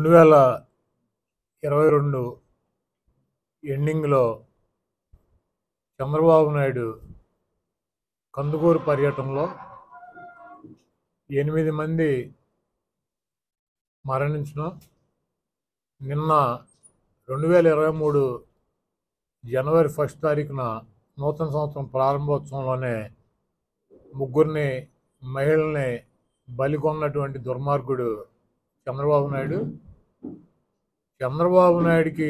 రెండు వేల ఇరవై రెండు ఎండింగ్లో చంద్రబాబు నాయుడు కందుకూరు పర్యటనలో ఎనిమిది మంది మరణించడం నిన్న రెండు వేల ఇరవై మూడు జనవరి ఫస్ట్ తారీఖున నూతన సంవత్సరం ప్రారంభోత్సవంలోనే ముగ్గురిని మహిళల్ని బలికొన్నటువంటి దుర్మార్గుడు చంద్రబాబు నాయుడు. చంద్రబాబు నాయుడికి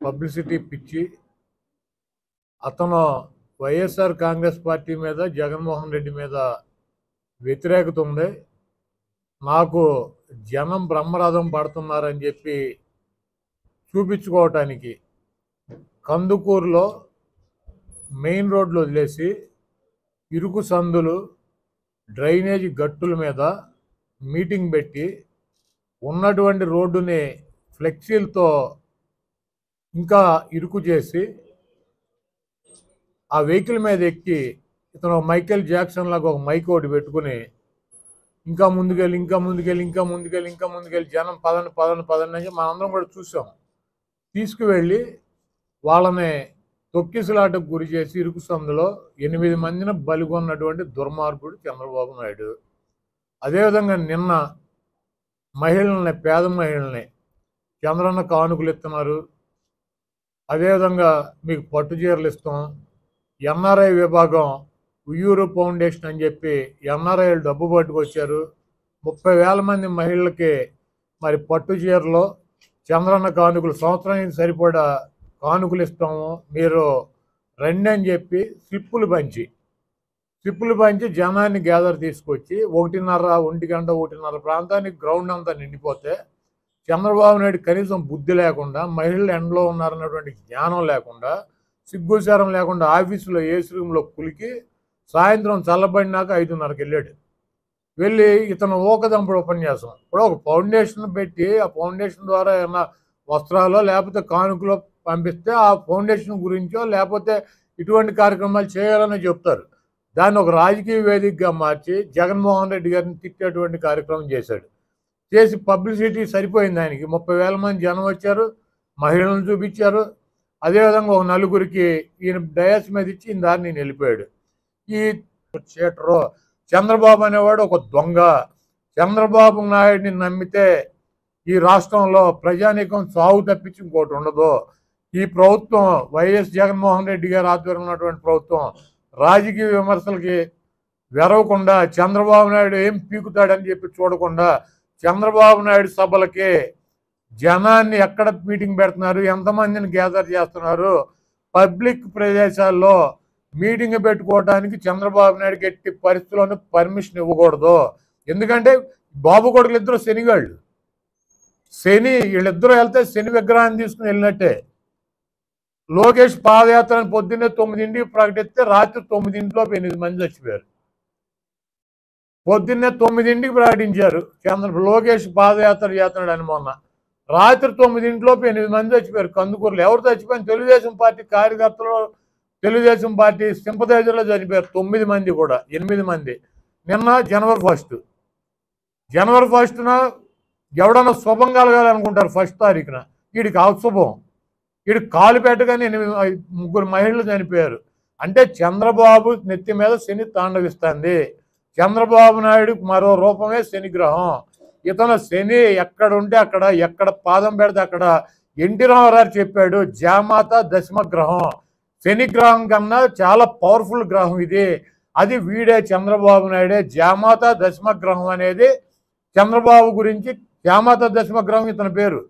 పబ్లిసిటీ పిచ్చి. అతను వైఎస్ఆర్ కాంగ్రెస్ పార్టీ మీద జగన్మోహన్ రెడ్డి మీద వ్యతిరేకత ఉంది. నాకు జనం బ్రహ్మరథం పడుతున్నారని చెప్పి చూపించుకోవటానికి కందుకూరులో మెయిన్ రోడ్లు వదిలేసి ఇరుకు సందులు డ్రైనేజీ గట్టుల మీద మీటింగ్ పెట్టి ఉన్నటువంటి రోడ్డుని ఫ్లెక్సీలతో ఇంకా ఇరుకు చేసి ఆ వెహికల్ మీద ఎక్కి ఇతను మైకేల్ జాక్సన్ లాగా ఒక మైక్ ఒకటి పెట్టుకుని ఇంకా ముందుకెళ్ళి ఇంకా ముందుకెళ్ళి ఇంకా ముందుకెళ్ళి ఇంకా ముందుకెళ్ళి జనం పదండి పదండి పదండి అని మనందరం కూడా చూసాం. తీసుకువెళ్ళి వాళ్ళని తొక్కిసలాటకు గురి చేసి ఇరుకు సందులో ఎనిమిది మందిని బలిగొన్నటువంటి దుర్మార్గుడు చంద్రబాబు నాయుడు. అదేవిధంగా నిన్న మహిళల్ని పేద మహిళల్ని చంద్రన్న కానుకలు ఇస్తున్నారు. అదేవిధంగా మీకు పట్టు చీరలు ఇస్తాం. ఎన్ఆర్ఐ విభాగం ఉయ్యూరు ఫౌండేషన్ అని చెప్పి ఎన్ఆర్ఐలు డబ్బు పట్టుకొచ్చారు. ముప్పై వేల మంది మహిళలకి మరి పట్టు చీరలు చంద్రన్న కానుకలు సంవత్సరానికి సరిపడా కానుకలు ఇస్తాము. మీరు రండి అని చెప్పి స్లిప్పులు పంచి స్లిప్పులు పంచి జనాన్ని గ్యాదర్ తీసుకొచ్చి ఒకటిన్నర ఒంటి గంట ఒకటిన్నర ప్రాంతానికి గ్రౌండ్ అంతా నిండిపోతే చంద్రబాబు నాయుడు కనీసం బుద్ధి లేకుండా మహిళలు ఎండలో ఉన్నారన్నటువంటి జ్ఞానం లేకుండా సిగ్గుచారం లేకుండా ఆఫీసులో ఏసీ రూమ్లో కులికి సాయంత్రం చల్లబడినాక ఐదున్నరకు వెళ్ళాడు. వెళ్ళి ఇతను ఊకదంపుడు ఉపన్యాసం. ఇప్పుడు ఒక ఫౌండేషన్ పెట్టి ఆ ఫౌండేషన్ ద్వారా ఏమన్నా వస్త్రాలో లేకపోతే కానుకలో పంపిస్తే ఆ ఫౌండేషన్ గురించో లేకపోతే ఇటువంటి కార్యక్రమాలు చేయాలని చెప్తారు. దాన్ని ఒక రాజకీయ వేదికగా మార్చి జగన్మోహన్ రెడ్డి గారిని తిట్టేటువంటి కార్యక్రమం చేశాడు. చేసి పబ్లిసిటీ సరిపోయింది ఆయనకి. ముప్పై వేల మంది జనం వచ్చారు మహిళలను చూపించారు. అదేవిధంగా ఒక నలుగురికి ఈయన డయాస్ మీద ఇచ్చి ఈయన దారిని వెళ్ళిపోయాడు. ఈ థియేటరు చంద్రబాబు అనేవాడు ఒక దొంగ. చంద్రబాబు నాయుడిని నమ్మితే ఈ రాష్ట్రంలో ప్రజానీకం సాగు తప్పించి ఇంకోటి ఉండదు. ఈ ప్రభుత్వం వైఎస్ జగన్మోహన్ రెడ్డి గారి ఆధ్వర్యంలో ఉన్నటువంటి ప్రభుత్వం రాజకీయ విమర్శలకి వెరవకుండా చంద్రబాబు నాయుడు ఏం పీకుతాడని చెప్పి చూడకుండా చంద్రబాబు నాయుడు సభలకే జనాన్ని ఎక్కడ మీటింగ్ పెడుతున్నారు? ఎంతమందిని గ్యాదర్ చేస్తున్నారు? పబ్లిక్ ప్రదేశాల్లో మీటింగ్ పెట్టుకోవడానికి చంద్రబాబు నాయుడుకి ఎట్టి పరిస్థితుల్లోనూ పర్మిషన్ ఇవ్వకూడదు. ఎందుకంటే బాబు కొడుకులు ఇద్దరు శనిగాళ్ళు. శని వీళ్ళిద్దరూ వెళ్తే శని విగ్రహాన్ని తీసుకుని వెళ్ళినట్టే. లోకేష్ పాదయాత్రను పొద్దున్నే తొమ్మిదింటికి ప్రకటిస్తే రాత్రి తొమ్మిదింటిలోపు ఎనిమిది మంది చచ్చిపోయారు. పొద్దున్నే తొమ్మిదింటికి ప్రకటించారు. చంద్ర లోకేష్ పాదయాత్ర చేస్తున్నాడని మొన్న. రాత్రి తొమ్మిదింటిలోపు ఎనిమిది మంది చచ్చిపోయారు. కందుకూరులో ఎవరు చచ్చిపోయిన తెలుగుదేశం పార్టీ కార్యకర్తలు తెలుగుదేశం పార్టీ సింపదైజర్లో చనిపోయారు. తొమ్మిది మంది కూడా ఎనిమిది మంది. నిన్న జనవరి ఫస్ట్. జనవరి ఫస్ట్న ఎవడన్నా శుభం కలగాలనుకుంటారు ఫస్ట్ తారీఖున. వీడికి అశుభం. వీడు కాలు పెట్టగానే ఎనిమిది ముగ్గురు మహిళలు చనిపోయారు. అంటే చంద్రబాబు నెత్తి మీద శని తాండవిస్తుంది. చంద్రబాబు నాయుడు మరో రూపమే శని గ్రహం ఇతను శని ఎక్కడ ఉంటే అక్కడ ఎక్కడ పాదం పెడితే అక్కడ. ఎన్టీ రామారావు చెప్పాడు జామాత దశమ గ్రహం. శని గ్రహం కన్నా చాలా పవర్ఫుల్ గ్రహం ఇది. అది వీడే చంద్రబాబు నాయుడే. జామాత దశమ గ్రహం అనేది చంద్రబాబు గురించి జామాత దశమ గ్రహం ఇతని పేరు.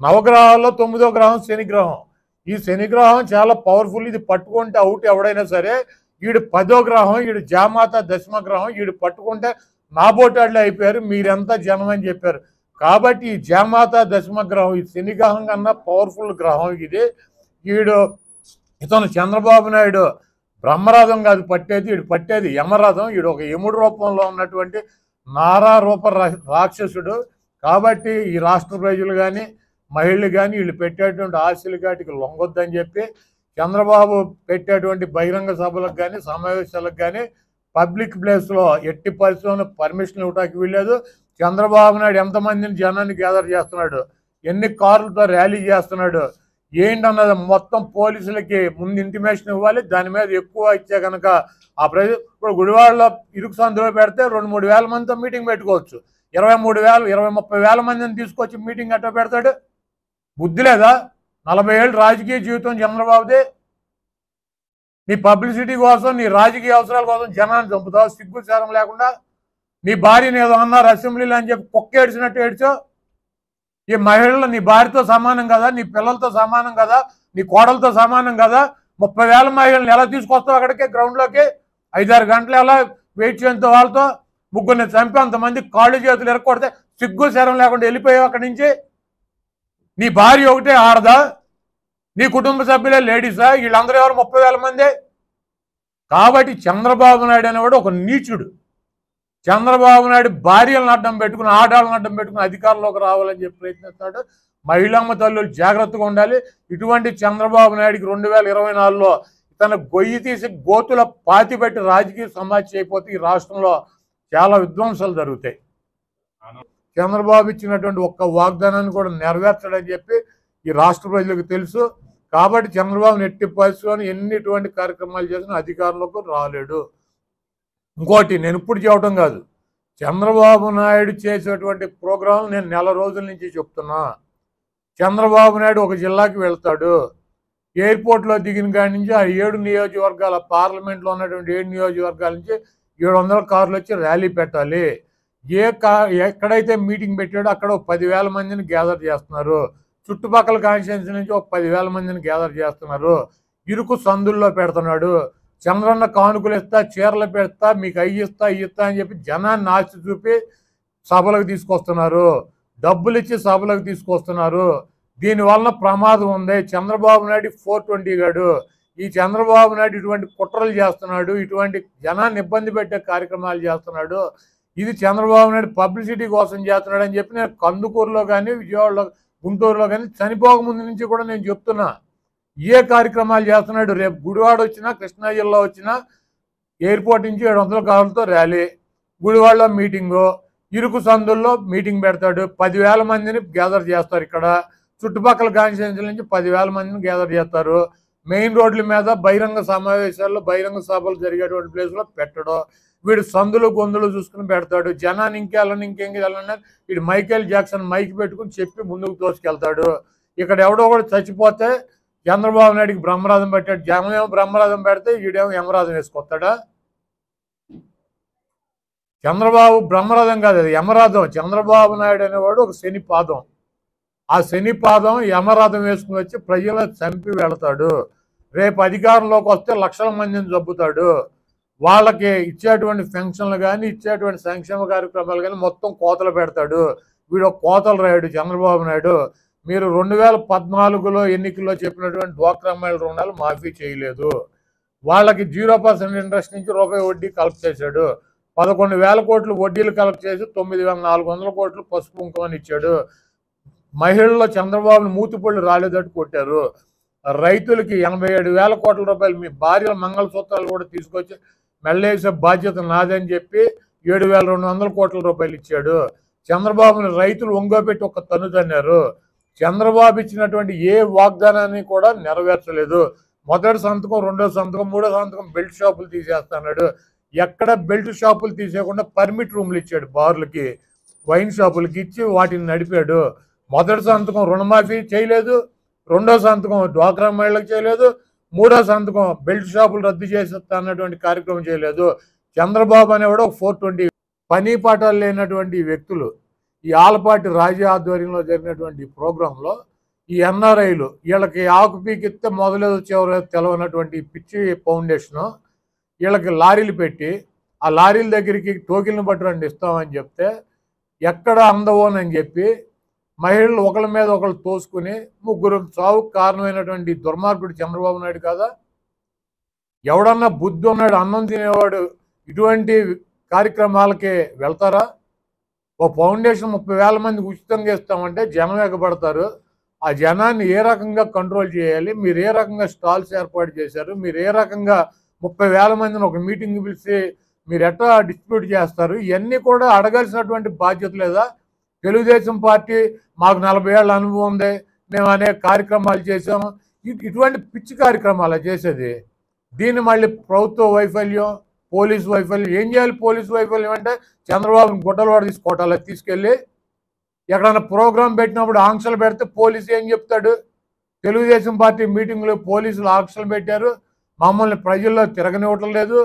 నవగ్రహాల్లో తొమ్మిదో గ్రహం శనిగ్రహం. ఈ శని గ్రహం చాలా పవర్ఫుల్ ఇది పట్టుకుంటే అవుట్ ఎవడైనా సరే వీడు పదో గ్రహం వీడు జామాత దశమ గ్రహం వీడు పట్టుకుంటే నాబోటాడులు అయిపోయారు మీరెంతా జనం అని చెప్పారు. కాబట్టి ఈ జామాత దశమ గ్రహం ఈ శని గ్రహం కన్నా పవర్ఫుల్ గ్రహం ఇది. వీడు ఇతను చంద్రబాబు నాయుడు బ్రహ్మరథం కాదు పట్టేది వీడు పట్టేది యమరథం. వీడు ఒక యముడు రూపంలో ఉన్నటువంటి నారా రూప రా- రాక్షసుడు. కాబట్టి ఈ రాష్ట్ర ప్రజలు కానీ మహిళలు కానీ వీళ్ళు పెట్టేటువంటి ఆశలు కాటికి లొంగొద్దని చెప్పి చంద్రబాబు పెట్టేటువంటి బహిరంగ సభలకు కానీ సమావేశాలకు కానీ పబ్లిక్ ప్లేస్లో ఎట్టి పరిస్థితుల్లో పర్మిషన్ ఇవ్వడానికి వీల్లేదు. చంద్రబాబు నాయుడు ఎంతమందిని జనాన్ని గ్యాదర్ చేస్తున్నాడు? ఎన్ని కార్లతో ర్యాలీ చేస్తున్నాడు? ఏంటన్నది మొత్తం పోలీసులకి ముందు ఇంటిమేషన్ ఇవ్వాలి. దాని మీద ఎక్కువ ఇచ్చే కనుక ఆ ప్రజ ఇప్పుడు గుడివాడలో ఇరుకు సందులో పెడితే రెండు మూడు వేల మందితో మీటింగ్ పెట్టుకోవచ్చు. ఇరవై మూడు వేలు ఇరవై ముప్పై వేల మందిని తీసుకొచ్చి మీటింగ్ ఎట్లా పెడతాడు? బుద్ధి లేదా? నలభై ఏళ్ళు రాజకీయ జీవితం చంద్రబాబుదే. నీ పబ్లిసిటీ కోసం నీ రాజకీయ అవసరాల కోసం జనాన్ని చంపుతావు. సిగ్గు శరం లేకుండా నీ భార్యని ఏదో అన్నారు అసెంబ్లీలో అని చెప్పి కుక్క ఏడ్చినట్టు ఏడ్చో. ఈ మహిళలు నీ భార్యతో సమానం కదా నీ పిల్లలతో సమానం కదా నీ కోడలతో సమానం కదా. ముప్పై వేల మహిళలను ఎలా తీసుకొస్తావు అక్కడికే గ్రౌండ్లోకి? ఐదారు గంటలు ఎలా వెయిట్ చేయంతో వాళ్ళతో? ముగ్గురిని చంపి అంతమంది కాళ్ళు చేతులు ఎరకొడితే సిగ్గు శరం లేకుండా వెళ్ళిపోయావు అక్కడి నుంచి. నీ భార్య ఒకటే ఆడదా? నీ కుటుంబ సభ్యులే లేడీసా? వీళ్ళందరూ ఎవరు? ముప్పై వేల మందే? కాబట్టి చంద్రబాబు నాయుడు అనేవాడు ఒక నీచుడు. చంద్రబాబు నాయుడు భార్యలను అడ్డం పెట్టుకుని ఆడాలను అడ్డం పెట్టుకుని అధికారంలోకి రావాలని చెప్పి ప్రయత్నిస్తాడు. మహిళమ్మ తల్లులు జాగ్రత్తగా ఉండాలి. ఇటువంటి చంద్రబాబు నాయుడికి రెండు వేల ఇరవై నాలుగులో తన గొయ్యి తీసి గోతుల పాతిపెట్టి రాజకీయ సమాధి అయిపోతే ఈ రాష్ట్రంలో చాలా విధ్వంసాలు జరుగుతాయి. చంద్రబాబు ఇచ్చినటువంటి ఒక్క వాగ్దానాన్ని కూడా నెరవేర్చడని చెప్పి ఈ రాష్ట్ర ప్రజలకు తెలుసు. కాబట్టి చంద్రబాబు నెట్టి పరిశ్రమని ఎన్ని ఇటువంటి కార్యక్రమాలు చేసినా అధికారంలోకి రాలేడు. ఇంకోటి నేను ఇప్పుడు చెప్పడం కాదు. చంద్రబాబు నాయుడు చేసేటువంటి ప్రోగ్రాం నేను నెల రోజుల నుంచి చెప్తున్నా. చంద్రబాబు నాయుడు ఒక జిల్లాకి వెళ్తాడు. ఎయిర్పోర్ట్లో దిగిన కాడి నుంచి ఆ ఏడు నియోజకవర్గాల పార్లమెంట్లో ఉన్నటువంటి ఏడు నియోజకవర్గాల నుంచి ఏడు వందల కార్లు వచ్చి ర్యాలీ పెట్టాలి. ఏ కా ఎక్కడైతే మీటింగ్ పెట్టాడో అక్కడ ఒక పదివేల మందిని గ్యాదర్ చేస్తున్నారు. చుట్టుపక్కల కాన్స్టిట్యున్సీ నుంచి ఒక పదివేల మందిని గ్యాదర్ చేస్తున్నారు. ఇరుకు సందుల్లో పెడుతున్నాడు. చంద్రన్న కానుకలు ఇస్తా చీరలు పెడతా మీకు అయ్యి ఇస్తా ఇస్తా అని చెప్పి జనాన్ని ఆశ చూపి సభలకు తీసుకొస్తున్నారు. డబ్బులు ఇచ్చి సభలకు తీసుకొస్తున్నారు. దీనివల్ల ప్రమాదం ఉంది. చంద్రబాబు నాయుడు ఫోర్ ట్వంటీ గాడు. ఈ చంద్రబాబు నాయుడు ఇటువంటి కుట్రలు చేస్తున్నాడు. ఇటువంటి జనాన్ని ఇబ్బంది పెట్టే కార్యక్రమాలు చేస్తున్నాడు. ఇది చంద్రబాబు నాయుడు పబ్లిసిటీ కోసం చేస్తున్నాడు అని చెప్పి నేను కందుకూరులో కానీ విజయవాడలో గుంటూరులో కానీ చనిపోక ముందు నుంచి కూడా నేను చెప్తున్నా. ఏ కార్యక్రమాలు చేస్తున్నాడు? రేపు గుడివాడ వచ్చినా కృష్ణా జిల్లా వచ్చినా ఎయిర్పోర్ట్ నుంచి ఏడు వందల కార్లతో ర్యాలీ. గుడివాడలో మీటింగు ఇరుకు సందుల్లో మీటింగ్ పెడతాడు. పదివేల మందిని గ్యాదర్ చేస్తారు ఇక్కడ. చుట్టుపక్కల కాన్స్టిట్యున్సీ నుంచి పదివేల మందిని గ్యాదర్ చేస్తారు. మెయిన్ రోడ్ల మీద బహిరంగ సమావేశాల్లో బహిరంగ సభలు జరిగేటువంటి ప్లేస్లో పెట్టడం. వీడు సందులు గొంతులు చూసుకుని పెడతాడు. జనాన్ని ఇంకెళ్ళని ఇంకేం వెళ్ళని వీడు మైకేల్ జాక్సన్ మైక్ పెట్టుకుని చెప్పి ముందుకు తోసుకెళ్తాడు ఇక్కడ ఎవడో కూడా చచ్చిపోతే చంద్రబాబు నాయుడికి బ్రహ్మరాధం పెట్టాడు. జగనేమో బ్రహ్మరాధం పెడితే వీడేమో యమరాధం వేసుకొస్తాడా? చంద్రబాబు బ్రహ్మరథం కాదు అది యమరథం. చంద్రబాబు నాయుడు అనేవాడు ఒక శని పాదం. ఆ శని పాదం యమరథం వేసుకుని వచ్చి ప్రజలను చంపి వెళతాడు. రేపు అధికారంలోకి వస్తే లక్షల మందిని చంపుతాడు. వాళ్ళకి ఇచ్చేటువంటి పెన్షన్లు కానీ ఇచ్చేటువంటి సంక్షేమ కార్యక్రమాలు కానీ మొత్తం కోతలు పెడతాడు. వీడు కోతలు రాయుడు చంద్రబాబు నాయుడు. మీరు రెండు వేల పద్నాలుగులో ఎన్నికల్లో చెప్పినటువంటి డ్వాక్రా మహిళ రుణాలు మాఫీ చేయలేదు. వాళ్ళకి జీరో పర్సెంట్ ఇంట్రెస్ట్ నుంచి రూపాయి వడ్డీ కలెక్ట్ చేశాడు. పదకొండు వేల కోట్లు వడ్డీలు కలెక్ట్ చేసి తొమ్మిది వేల నాలుగు వందల కోట్లు పసుపు కుంకుమని ఇచ్చాడు. మహిళల్లో చంద్రబాబుని మూతిపళ్ళు రాలేదట్టు కొట్టారు. రైతులకి ఎనభై ఏడు వేల కోట్ల రూపాయలు మీ భార్యల మంగళసూత్రాలు కూడా తీసుకొచ్చి మెల్లేసే బాధ్యత నాదని చెప్పి ఏడు వేల రెండు వందల కోట్ల రూపాయలు ఇచ్చాడు. చంద్రబాబుని రైతులు ఒంగోపెట్టి ఒక తను తన్నారు. చంద్రబాబు ఇచ్చినటువంటి ఏ వాగ్దానాన్ని కూడా నెరవేర్చలేదు. మొదటి సంతకం రెండో సంతకం మూడో సంతకం బెల్ట్ షాపులు తీసేస్తున్నాడు. ఎక్కడ బెల్ట్ షాపులు తీసేయకుండా పర్మిట్ రూమ్లు ఇచ్చాడు బార్లకి వైన్ షాపులకి ఇచ్చి వాటిని నడిపాడు. మొదటి సంతకం రుణమాఫీ చేయలేదు. రెండో సంతకం డ్వాక్రా మహిళలకు చేయలేదు. మూడో సంతకం బెల్ట్ షాపులు రద్దు చేసేస్తా అన్నటువంటి కార్యక్రమం చేయలేదు. చంద్రబాబు అనేవాడు ఒక ఫోర్ ట్వంటీ పని పాఠాలు లేనటువంటి వ్యక్తులు. ఈ ఆలపాటి రాజీ ఆధ్వర్యంలో జరిగినటువంటి ప్రోగ్రాంలో ఈ ఎన్ఆర్ఐలు వీళ్ళకి ఆకు పీకిస్తే మొదలేదో చివరి తెలవనటువంటి పిచ్చి ఫౌండేషను వీళ్ళకి లారీలు పెట్టి ఆ లారీల దగ్గరికి టోకెన్లు పట్టురండి ఇస్తామని చెప్తే ఎక్కడ అందవోనని చెప్పి మహిళలు ఒకళ్ళ మీద ఒకళ్ళు తోసుకుని ముగ్గురు చావుకు కారణమైనటువంటి దుర్మార్గుడు చంద్రబాబు నాయుడు కాదా? ఎవడన్నా బుద్ధి ఉన్నాడు అన్నం తినేవాడు ఇటువంటి కార్యక్రమాలకి వెళ్తారా? ఓ ఫౌండేషన్ ముప్పై వేల మంది ఉచితంగా ఇస్తామంటే జనం ఎగబడతారు. ఆ జనాన్ని ఏ రకంగా కంట్రోల్ చేయాలి? మీరు ఏ రకంగా స్టాల్స్ ఏర్పాటు చేశారు? మీరు ఏ రకంగా ముప్పై వేల మందిని ఒక మీటింగ్ పిలిచి మీరు ఎట్లా డిస్ట్రిబ్యూట్ చేస్తారు? ఇవన్నీ కూడా అడగాల్సినటువంటి బాధ్యత లేదా? తెలుగుదేశం పార్టీ మాకు నలభై ఏళ్ళ అనుభవం ఉంది. మేము అనేక కార్యక్రమాలు చేసాము ఇటువంటి పిచ్చి కార్యక్రమాలు చేసేది దీన్ని మళ్ళీ ప్రభుత్వ వైఫల్యం పోలీసు వైఫల్యం ఏం చేయాలి పోలీసు వైఫల్యం అంటే చంద్రబాబుని గుడ్డలవాడు తీసుకోవటాలి తీసుకెళ్ళి ఎక్కడైనా ప్రోగ్రాం పెట్టినప్పుడు ఆంక్షలు పెడితే పోలీసు ఏం చెప్తాడు? తెలుగుదేశం పార్టీ మీటింగ్లో పోలీసులు ఆంక్షలు పెట్టారు. మమ్మల్ని ప్రజల్లో తిరగనివ్వటం లేదు.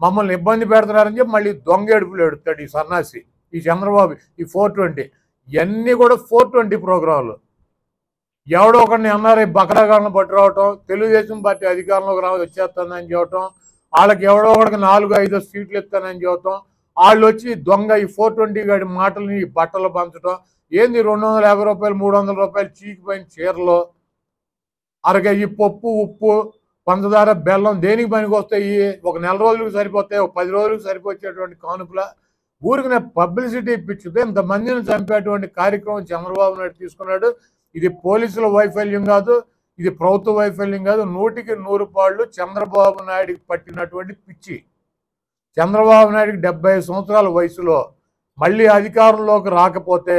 మమ్మల్ని ఇబ్బంది పెడుతున్నారని చెప్పి మళ్ళీ దొంగ ఏడుపులు ఎడుతాడు ఈ సన్నాసి ఈ చంద్రబాబు ఈ ఫోర్ ట్వంటీ. ఇవన్నీ కూడా ఫోర్ ట్వంటీ ప్రోగ్రాంలు ఎవడో ఒకరిని ఎన్ఆర్ఐ బకరాగాలను పట్టురావటం తెలుగుదేశం పార్టీ అధికారంలోకి రా వచ్చేస్తానని చెప్పటం వాళ్ళకి ఎవడో ఒకడికి నాలుగు ఐదు సీట్లు ఇస్తానని చెప్పటం వాళ్ళు వచ్చి దొంగ ఈ ఫోర్ ట్వంటీ గాడి మాటలని బట్టలు పంచడం ఏంది రెండు వందల యాభై రూపాయలు మూడు వందల రూపాయలు చీకిపోయిన చీరలు? అరకేజీ పప్పు ఉప్పు పంచదార బెల్లం దేనికి పనికి వస్తాయి ఒక నెల రోజులకు సరిపోతాయి ఒక పది రోజులకు సరిపోయేటువంటి కానుకల ఊరికి పబ్లిసిటీ ఇప్పించితే ఇంతమందిని చంపేటువంటి కార్యక్రమం చంద్రబాబు నాయుడు తీసుకున్నాడు. ఇది పోలీసుల వైఫల్యం కాదు ఇది ప్రభుత్వ వైఫల్యం కాదు. నూటికి నూరు పాళ్ళు చంద్రబాబు నాయుడికి పట్టినటువంటి పిచ్చి. చంద్రబాబు నాయుడికి డెబ్బై సంవత్సరాల వయసులో మళ్ళీ అధికారంలోకి రాకపోతే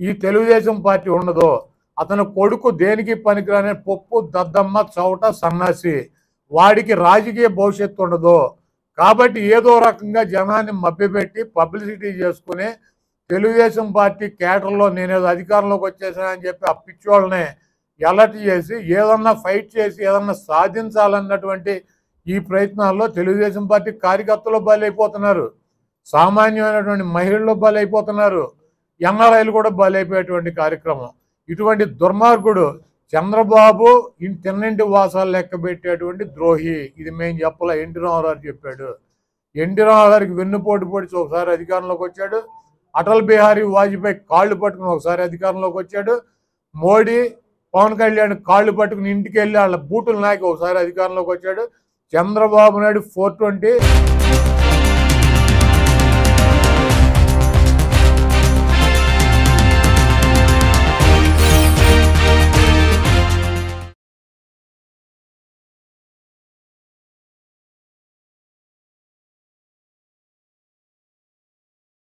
ఈ తెలుగుదేశం పార్టీ ఉండదు. అతని కొడుకు దేనికి పనికిరాని పప్పు దద్దమ్మ చౌట సన్నాసి వాడికి రాజకీయ భవిష్యత్తు ఉండదు. కాబట్టి ఏదో రకంగా జనాన్ని మభ్యపెట్టి పబ్లిసిటీ చేసుకుని తెలుగుదేశం పార్టీ కేటర్లో నేనేదో అధికారంలోకి వచ్చేసానని చెప్పి ఆ పిచ్చోళ్ళని ఎలర్ట్ చేసి ఏదన్నా ఫైట్ చేసి ఏదన్నా సాధించాలన్నటువంటి ఈ ప్రయత్నాల్లో తెలుగుదేశం పార్టీ కార్యకర్తలు బలైపోతున్నారు. సామాన్యమైనటువంటి మహిళలు బలైపోతున్నారు. ఎన్ఆర్ఐలు కూడా బలైపోయేటువంటి కార్యక్రమం. ఇటువంటి దుర్మార్గుడు చంద్రబాబు ఇన్ తిన్నింటి వాసాలు లెక్క పెట్టేటువంటి ద్రోహి. ఇది మేము చెప్పలే. ఎన్టీ రామారావు చెప్పాడు. ఎన్టీ రామారావుకి గారికి వెన్నుపోటు పొడిచి ఒకసారి అధికారంలోకి వచ్చాడు. అటల్ బిహారీ వాజ్పేయి కాళ్ళు పట్టుకుని ఒకసారి అధికారంలోకి వచ్చాడు. మోడీ పవన్ కళ్యాణ్ కాళ్ళు పట్టుకుని ఇంటికి వెళ్ళి వాళ్ళ బూటులు నాయకు ఒకసారి అధికారంలోకి వచ్చాడు. Chandrababu Naidu four twenty.